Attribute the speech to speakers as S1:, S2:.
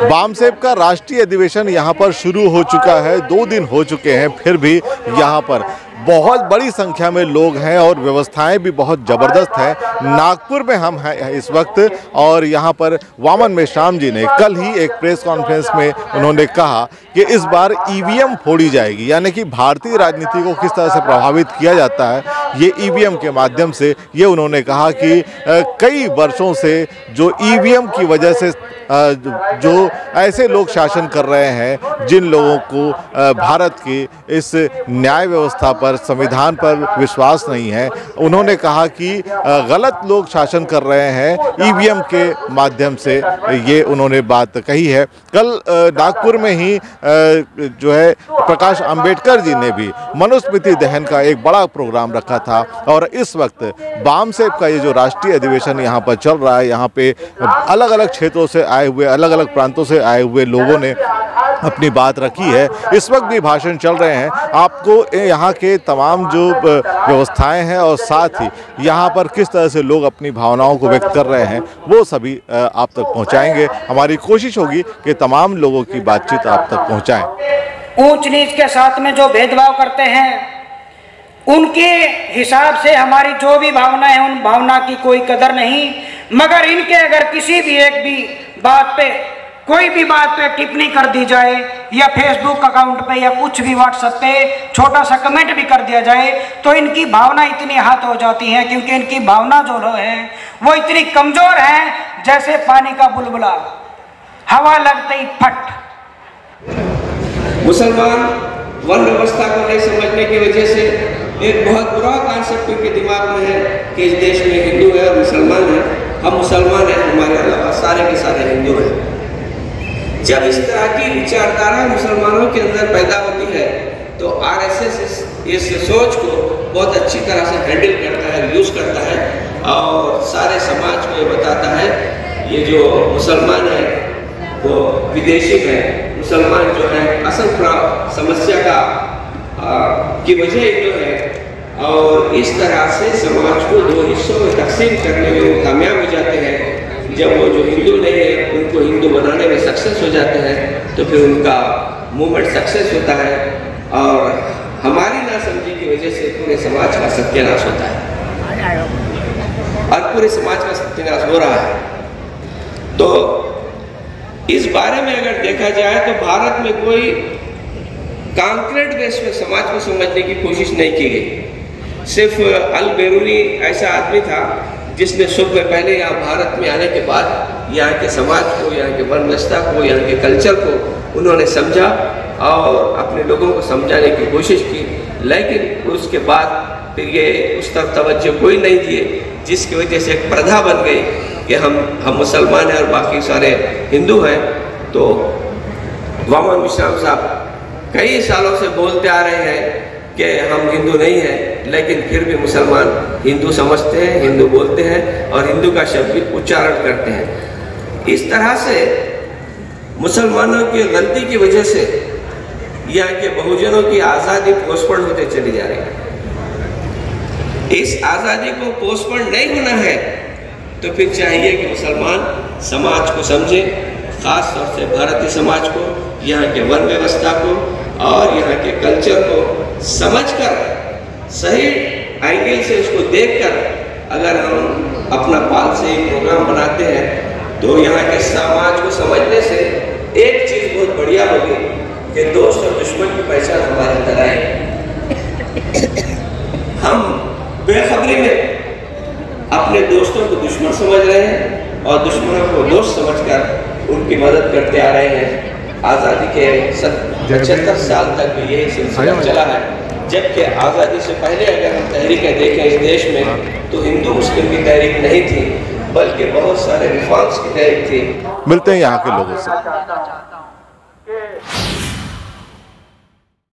S1: बामसेब का राष्ट्रीय अधिवेशन यहाँ पर शुरू हो चुका है। दो दिन हो चुके हैं, फिर भी यहाँ पर। बहुत बड़ी संख्या में लोग हैं और व्यवस्थाएँ भी बहुत ज़बरदस्त हैं। नागपुर में हम हैं इस वक्त और यहाँ पर वामन मेश्राम जी ने कल ही एक प्रेस कॉन्फ्रेंस में उन्होंने कहा कि इस बार ईवीएम फोड़ी जाएगी, यानी कि भारतीय राजनीति को किस तरह से प्रभावित किया जाता है। ये ईवीएम के माध्यम से ये उन्होंने कहा कि कई वर्षों से जो ईवीएम की वजह से जो ऐसे लोग शासन कर रहे हैं, जिन लोगों को भारत की इस न्याय व्यवस्था पर, संविधान पर विश्वास नहीं है, उन्होंने कहा कि गलत लोग शासन कर रहे हैं ईवीएम के माध्यम से, ये उन्होंने बात कही है। कल नागपुर में ही जो है, प्रकाश अंबेडकर जी ने भी मनुस्मृति दहन का एक बड़ा प्रोग्राम रखा था और इस वक्त बामसेब का ये जो राष्ट्रीय अधिवेशन यहाँ पर चल रहा है, यहाँ पे अलग अलग क्षेत्रों से आए हुए अलग अलग प्रांतों से आए हुए लोगों ने अपनी बात रखी है। इस वक्त भी भाषण चल रहे हैं। आपको यहाँ के तमाम जो व्यवस्थाएँ हैं और साथ ही यहाँ पर किस तरह से लोग अपनी भावनाओं को व्यक्त कर रहे हैं, वो सभी आप तक पहुँचाएँगे। हमारी कोशिश होगी कि तमाम लोगों की बातचीत आप तक पहुँचाएँ।
S2: ऊंच नीच के साथ में जो भेदभाव करते हैं उनके हिसाब से हमारी जो भी भावना है, उन भावना की कोई कदर नहीं। मगर इनके अगर किसी भी एक भी बात पे, कोई भी बात पे टिप्पणी कर दी जाए, या फेसबुक अकाउंट पे, या कुछ भी व्हाट्सएप पे छोटा सा कमेंट भी कर दिया जाए तो इनकी भावना इतनी हाथ हो जाती है, क्योंकि इनकी भावना जो है, वो इतनी कमज़ोर है, जैसे पानी का बुलबुला। हवा लगते ही फट।
S3: मुसलमान वन व्यवस्था को नहीं समझने की वजह से एक बहुत बुरा कॉन्सेप्ट उनके दिमाग में है कि इस देश में हिंदू है और मुसलमान है। हम मुसलमान हैं हमारे अलावा सारे के सारे हिंदू हैं। जब इस तरह की विचारधारा मुसलमानों के अंदर पैदा होती है तो आरएसएस इस, इस सोच को बहुत अच्छी तरह से हैंडल करता है यूज़ करता है और सारे समाज को ये बताता है ये जो मुसलमान है वो विदेशी है। मुसलमान जो है असल समस्या का आ, की वजह जो है और इस तरह से समाज को दो हिस्सों में तकसीम करने में वो कामयाब हो जाते हैं। जब वो जो हिंदू नहीं है, उनको हिंदू बनाने में सक्सेस हो जाते हैं तो फिर उनका मूवमेंट सक्सेस होता है और हमारी नासमझी की वजह से पूरे समाज का सत्यानाश होता है। और पूरे समाज का सत्यानाश हो रहा है। तो इस बारे में अगर देखा जाए तो भारत में कोई कॉन्क्रीट बेस में समाज को समझने की कोशिश नहीं की गई। सिर्फ़ अल बेरूनी ऐसा आदमी था जिसने सुबह पहले यहाँ भारत में आने के बाद, यहाँ के समाज को, यहाँ के व्यवस्था को, यहाँ के कल्चर को उन्होंने समझा और अपने लोगों को समझाने की कोशिश की। लेकिन उसके बाद फिर ये उस तरफ़ तवज्जो कोई नहीं दिए, जिसकी वजह से एक प्रथा बन गई कि हम हम मुसलमान हैं और बाकी सारे हिंदू हैं। तो वामन विश्राम साहब कई सालों से बोलते आ रहे हैं कि हम हिंदू नहीं हैं। लेकिन फिर भी मुसलमान हिंदू समझते हैं, हिंदू बोलते हैं और हिंदू का शब्द उच्चारण करते हैं। इस तरह से मुसलमानों की गलती की वजह से यहाँ के बहुजनों की आज़ादी पोस्टपोन होते चली जा रही है। इस आज़ादी को पोस्टपोन नहीं होना है तो फिर चाहिए कि मुसलमान समाज को समझे, खास तौर से भारतीय समाज को, यहाँ के वन व्यवस्था को और यहाँ के कल्चर को समझकर सही एंगल से उसको देखकर अगर हम अपना पाल से प्रोग्राम बनाते हैं तो यहाँ के समाज को समझने से एक चीज़ बहुत बढ़िया होगी कि दोस्त और दुश्मन की पहचान हमारे अंदर आए। हम बेखबरी में अपने दोस्तों को दुश्मन समझ रहे हैं और दुश्मनों को दोस्त समझकर उनकी मदद करते आ रहे हैं। आज़ादी के पचहत्तर साल तक भी यही सिलसिला चला है। जबकि आज़ादी से पहले अगर हम तहरीकें देखें इस देश में तो हिंदू मुस्लिम की तहरीक नहीं थी बल्कि बहुत सारे रिफॉर्म्स की तहरीक थी।
S1: मिलते हैं यहाँ के लोगों से।